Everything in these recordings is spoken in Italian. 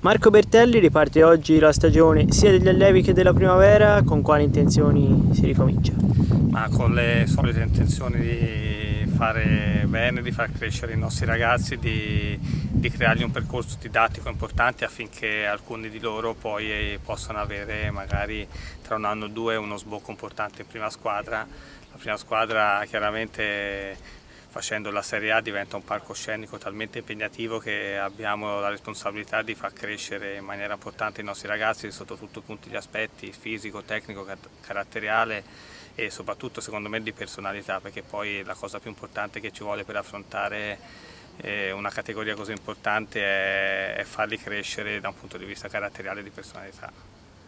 Marco Bertelli riparte oggi la stagione sia degli allievi che della primavera, con quali intenzioni si ricomincia? Ma con le solite intenzioni di fare bene, di far crescere i nostri ragazzi, di, di creargli un percorso didattico importante affinché alcuni di loro poi possano avere magari tra un anno o due uno sbocco importante in prima squadra. La prima squadra chiaramente facendo la Serie A diventa un palcoscenico talmente impegnativo che abbiamo la responsabilità di far crescere in maniera importante i nostri ragazzi sotto tutti i punti di aspetti, fisico, tecnico, caratteriale e soprattutto secondo me di personalità perché poi la cosa più importante che ci vuole per affrontare eh, una categoria così importante è farli crescere da un punto di vista caratteriale e di personalità.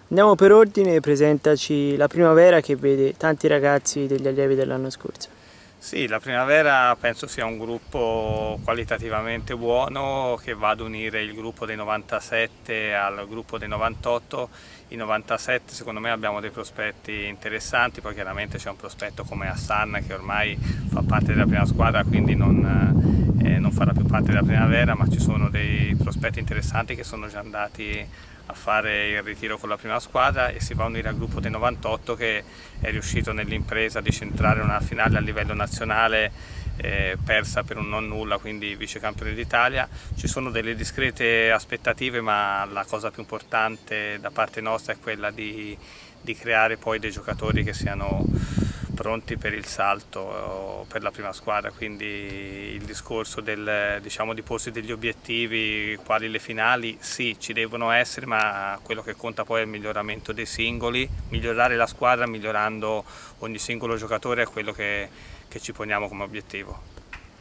Andiamo per ordine, presentaci la primavera che vede tanti ragazzi degli allievi dell'anno scorso. Sì, la Primavera penso sia un gruppo qualitativamente buono che va ad unire il gruppo dei 97 al gruppo dei 98. I 97 secondo me abbiamo dei prospetti interessanti, poi chiaramente c'è un prospetto come Hassan che ormai fa parte della prima squadra quindi non, eh, non farà più parte della Primavera, ma ci sono dei prospetti interessanti che sono già andati a fare il ritiro con la prima squadra e si va a unire al gruppo dei 98 che è riuscito nell'impresa di centrare una finale a livello nazionale eh, persa per un non nulla, quindi vice campione d'Italia. Ci sono delle discrete aspettative ma la cosa più importante da parte nostra è quella di, di creare poi dei giocatori che siano pronti per il salto per la prima squadra, quindi il discorso del, diciamo, di porsi degli obiettivi quali le finali, sì ci devono essere ma quello che conta poi è il miglioramento dei singoli, migliorare la squadra migliorando ogni singolo giocatore è quello che, che ci poniamo come obiettivo.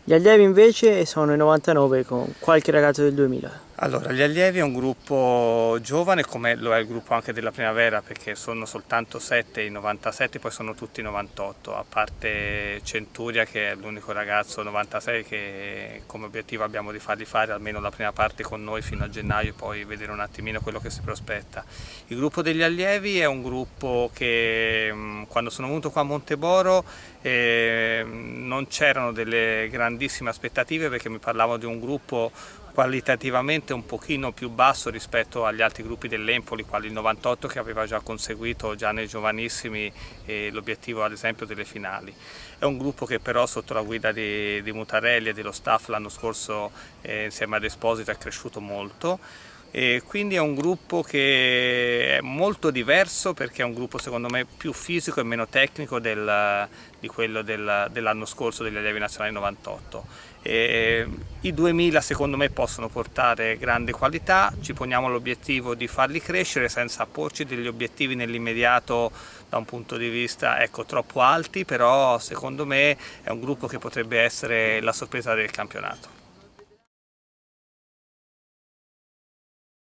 Gli allievi invece sono i 99 con qualche ragazzo del 2000. Allora, gli allievi è un gruppo giovane come lo è il gruppo anche della primavera perché sono soltanto 7 i 97, poi sono tutti 98, a parte Centuria che è l'unico ragazzo 96 che come obiettivo abbiamo di fargli fare almeno la prima parte con noi fino a gennaio e poi vedere un attimino quello che si prospetta. Il gruppo degli allievi è un gruppo che mm, quando sono venuto qua a Monteboro eh, non c'erano delle grandissime aspettative perché mi parlavano di un gruppo qualitativamente un pochino più basso rispetto agli altri gruppi dell'Empoli, quali il 98 che aveva già conseguito già nei giovanissimi eh, l'obiettivo ad esempio delle finali. È un gruppo che però sotto la guida di, di Mutarelli e dello staff l'anno scorso eh, insieme ad Esposito è cresciuto molto e quindi è un gruppo che è molto diverso perché è un gruppo secondo me più fisico e meno tecnico del, di quello del, dell'anno scorso degli allievi nazionali 98. E I 2000 secondo me possono portare grande qualità, ci poniamo l'obiettivo di farli crescere senza porci degli obiettivi nell'immediato da un punto di vista ecco, troppo alti, però secondo me è un gruppo che potrebbe essere la sorpresa del campionato.